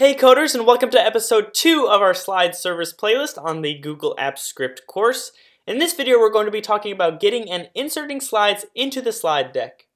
Hey coders and welcome to episode 2 of our slide service playlist on the Google Apps Script course. In this video we're going to be talking about getting and inserting slides into the slide deck.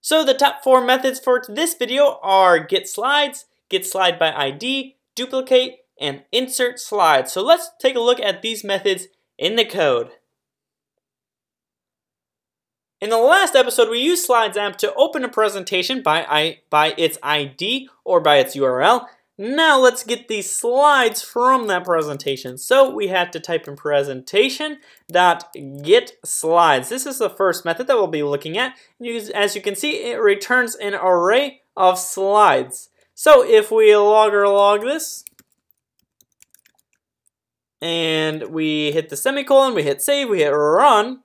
So the top four methods for this video are get slides, get slide by ID, duplicate, and insert slide. So let's take a look at these methods in the code. In the last episode, we used Slides app to open a presentation by, I, by its ID or by its URL. Now let's get the slides from that presentation. So we had to type in presentation dot get slides. This is the first method that we'll be looking at. As you can see, it returns an array of slides. So if we logger log this, and we hit the semicolon, we hit save, we hit run,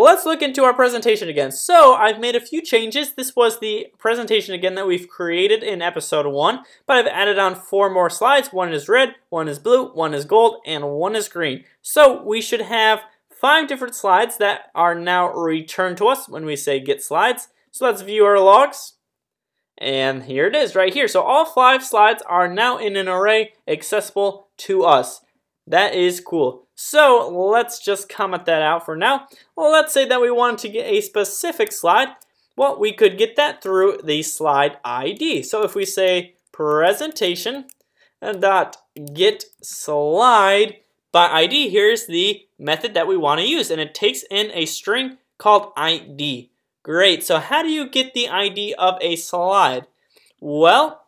let's look into our presentation again. So I've made a few changes. This was the presentation again that we've created in episode one, but I've added on four more slides. One is red, one is blue, one is gold, and one is green. So we should have five different slides that are now returned to us when we say get slides. So let's view our logs. And here it is right here. So all five slides are now in an array accessible to us. That is cool. So let's just comment that out for now. Well, let's say that we wanted to get a specific slide. Well, we could get that through the slide ID. So if we say presentation dot get slide by ID, here's the method that we want to use. And it takes in a string called ID. Great. So how do you get the ID of a slide? Well,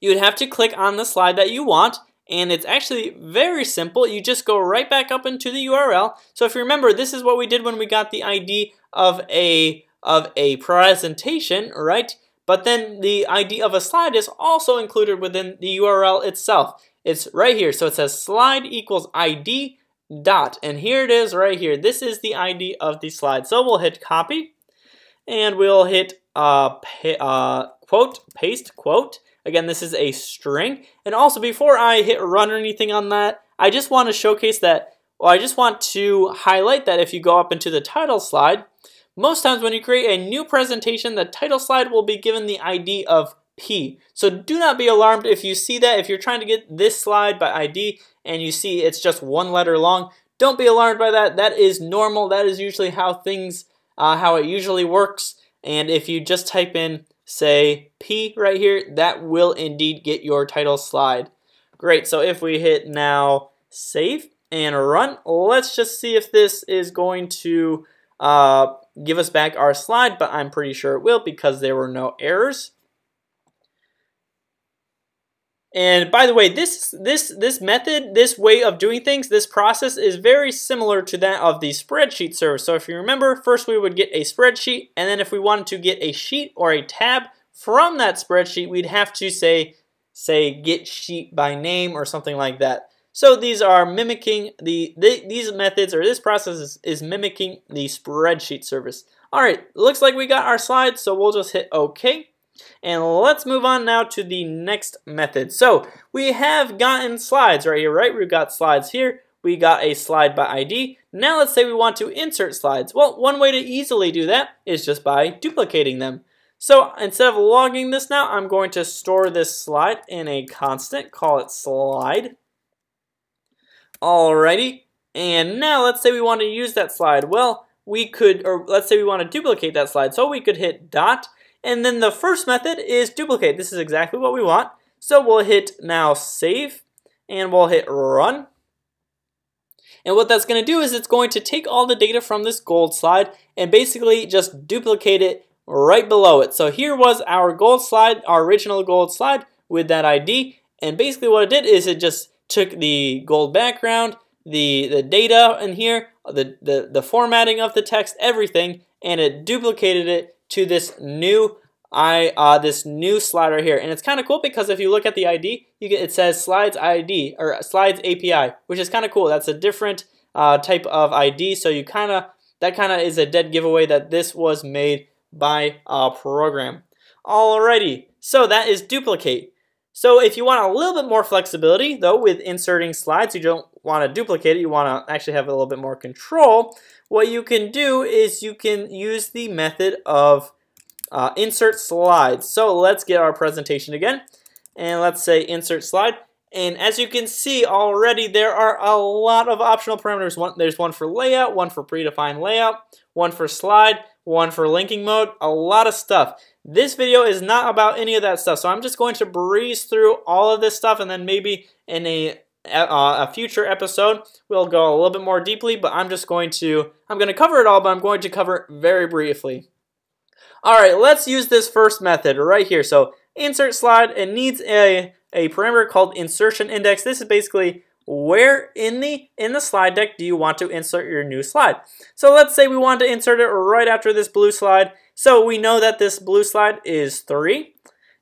you'd have to click on the slide that you want and it's actually very simple. You just go right back up into the URL. So if you remember, this is what we did when we got the ID of a of a presentation, right? But then the ID of a slide is also included within the URL itself. It's right here. So it says slide equals ID dot. And here it is right here. This is the ID of the slide. So we'll hit copy and we'll hit uh, uh, quote, paste, quote. Again, this is a string. And also, before I hit run or anything on that, I just want to showcase that, well, I just want to highlight that if you go up into the title slide, most times when you create a new presentation, the title slide will be given the ID of P. So do not be alarmed if you see that. If you're trying to get this slide by ID and you see it's just one letter long, don't be alarmed by that. That is normal. That is usually how things, uh, how it usually works. And if you just type in say P right here, that will indeed get your title slide. Great, so if we hit now save and run, let's just see if this is going to uh, give us back our slide, but I'm pretty sure it will because there were no errors. And by the way, this this this method, this way of doing things, this process is very similar to that of the spreadsheet service. So if you remember, first we would get a spreadsheet, and then if we wanted to get a sheet or a tab from that spreadsheet, we'd have to say say get sheet by name or something like that. So these are mimicking the, the these methods or this process is, is mimicking the spreadsheet service. All right, looks like we got our slides, so we'll just hit OK. And let's move on now to the next method. So we have gotten slides right here, right? We've got slides here. We got a slide by ID. Now let's say we want to insert slides. Well, one way to easily do that is just by duplicating them. So instead of logging this now, I'm going to store this slide in a constant, call it slide. Alrighty, and now let's say we want to use that slide. Well, we could, or let's say we want to duplicate that slide. So we could hit dot and then the first method is duplicate. This is exactly what we want. So we'll hit now save and we'll hit run. And what that's going to do is it's going to take all the data from this gold slide and basically just duplicate it right below it. So here was our gold slide, our original gold slide with that ID. And basically what it did is it just took the gold background, the, the data in here, the, the, the formatting of the text, everything, and it duplicated it to this new I uh, this new slider here, and it's kind of cool because if you look at the ID, you get it says Slides ID or Slides API, which is kind of cool. That's a different uh, type of ID, so you kind of that kind of is a dead giveaway that this was made by a program. Alrighty, so that is duplicate. So if you want a little bit more flexibility, though, with inserting slides, you don't want to duplicate it, you want to actually have a little bit more control, what you can do is you can use the method of uh, insert slides. So let's get our presentation again. And let's say insert slide. And as you can see already, there are a lot of optional parameters. One, there's one for layout, one for predefined layout, one for slide, one for linking mode, a lot of stuff. This video is not about any of that stuff, so I'm just going to breeze through all of this stuff and then maybe in a uh, a future episode we'll go a little bit more deeply, but I'm just going to, I'm going to cover it all, but I'm going to cover it very briefly. All right, let's use this first method right here. So insert slide, it needs a a parameter called insertion index. This is basically where in the in the slide deck do you want to insert your new slide. So let's say we want to insert it right after this blue slide. So we know that this blue slide is 3.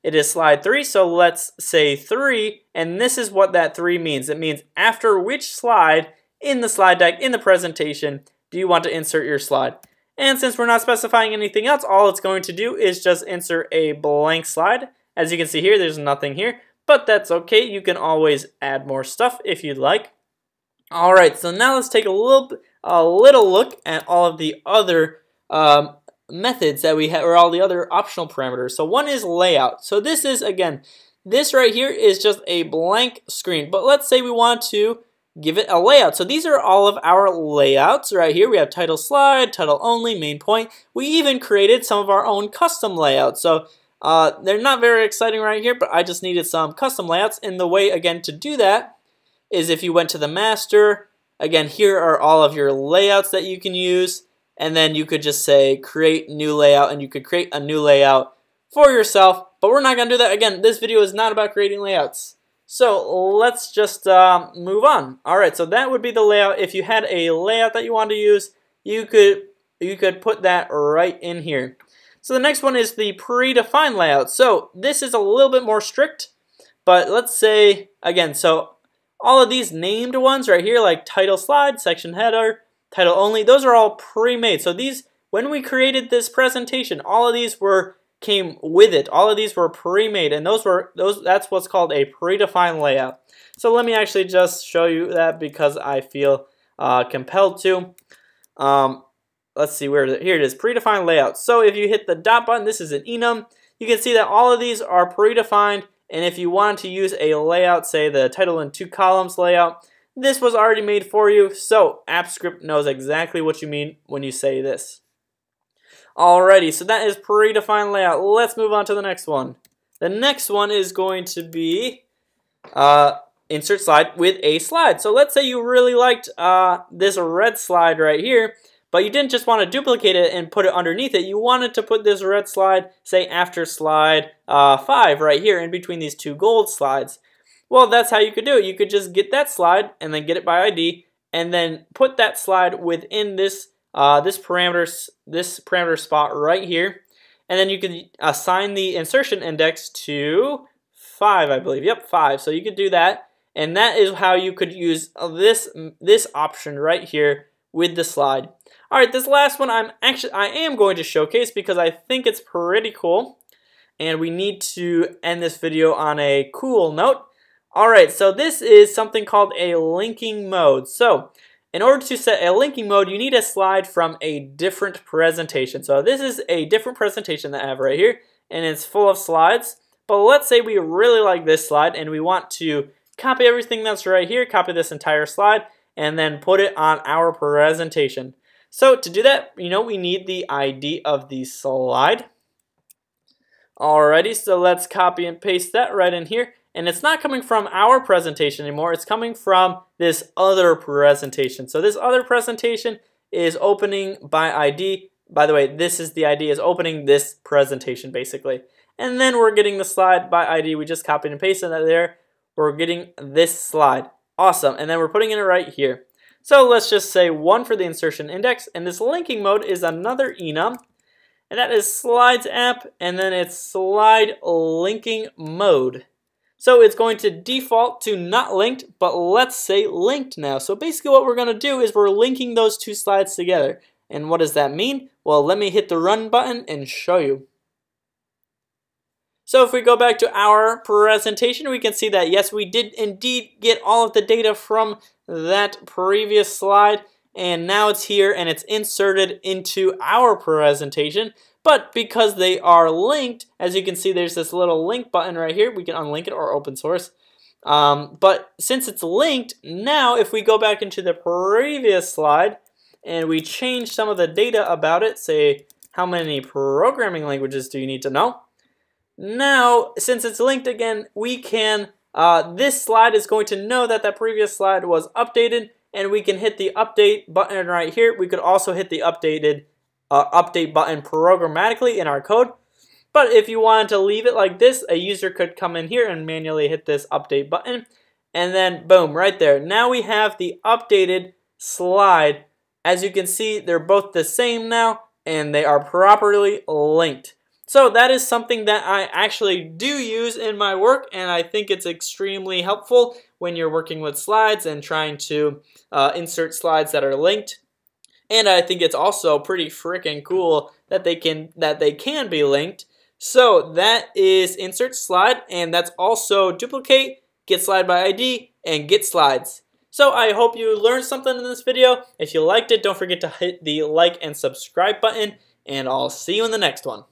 It is slide 3, so let's say 3, and this is what that 3 means. It means after which slide in the slide deck, in the presentation, do you want to insert your slide. And since we're not specifying anything else, all it's going to do is just insert a blank slide. As you can see here, there's nothing here but that's okay. You can always add more stuff if you'd like. All right, so now let's take a little a little look at all of the other um, methods that we have, or all the other optional parameters. So one is layout. So this is, again, this right here is just a blank screen. But let's say we want to give it a layout. So these are all of our layouts right here. We have title slide, title only, main point. We even created some of our own custom layouts. So uh, they're not very exciting right here, but I just needed some custom layouts. And the way, again, to do that is if you went to the master, again, here are all of your layouts that you can use. And then you could just say create new layout, and you could create a new layout for yourself. But we're not going to do that. Again, this video is not about creating layouts. So let's just um, move on. All right, so that would be the layout. If you had a layout that you wanted to use, you could you could put that right in here. So the next one is the predefined layout. So this is a little bit more strict, but let's say, again, so all of these named ones right here, like title slide, section header, title only, those are all pre-made. So these, when we created this presentation, all of these were came with it. All of these were pre-made, and those were those. That's what's called a predefined layout. So let me actually just show you that because I feel uh, compelled to. Um, let's see where here it is. Predefined layout. So if you hit the dot button this is an enum. You can see that all of these are predefined. And if you want to use a layout say the title in two columns layout this was already made for you. So AppScript knows exactly what you mean when you say this. Alrighty so that is predefined layout. Let's move on to the next one. The next one is going to be uh, insert slide with a slide. So let's say you really liked uh, this red slide right here but you didn't just want to duplicate it and put it underneath it. You wanted to put this red slide, say after slide uh, 5 right here in between these two gold slides. Well, that's how you could do it. You could just get that slide and then get it by ID and then put that slide within this uh, this parameter this parameter spot right here. And then you could assign the insertion index to 5, I believe. Yep, 5. So you could do that. And that is how you could use this this option right here with the slide. All right, this last one I'm actually I am going to showcase because I think it's pretty cool. And we need to end this video on a cool note. All right, so this is something called a linking mode. So in order to set a linking mode, you need a slide from a different presentation. So this is a different presentation that I have right here, and it's full of slides. But let's say we really like this slide and we want to copy everything that's right here, copy this entire slide, and then put it on our presentation. So to do that, you know, we need the ID of the slide. Alrighty, so let's copy and paste that right in here. And it's not coming from our presentation anymore, it's coming from this other presentation. So this other presentation is opening by ID. By the way, this is the ID is opening this presentation basically. And then we're getting the slide by ID. We just copied and pasted that there. We're getting this slide. Awesome. And then we're putting it right here. So let's just say one for the insertion index, and this linking mode is another enum, and that is slides app, and then it's slide linking mode. So it's going to default to not linked, but let's say linked now. So basically what we're going to do is we're linking those two slides together. And what does that mean? Well, let me hit the run button and show you. So if we go back to our presentation, we can see that yes, we did indeed get all of the data from that previous slide. and now it's here and it's inserted into our presentation. But because they are linked, as you can see, there's this little link button right here. We can unlink it or open source. Um, but since it's linked, now if we go back into the previous slide and we change some of the data about it, say how many programming languages do you need to know? Now, since it's linked again, we can, uh, this slide is going to know that that previous slide was updated and we can hit the update button right here. We could also hit the updated uh, update button programmatically in our code. But if you wanted to leave it like this, a user could come in here and manually hit this update button. And then boom, right there. Now we have the updated slide. As you can see, they're both the same now and they are properly linked. So that is something that I actually do use in my work and I think it's extremely helpful when you're working with slides and trying to uh, insert slides that are linked. And I think it's also pretty freaking cool that they can that they can be linked so that is insert slide, and that's also duplicate, get slide by ID, and get slides. So I hope you learned something in this video. If you liked it, don't forget to hit the like and subscribe button, and I'll see you in the next one.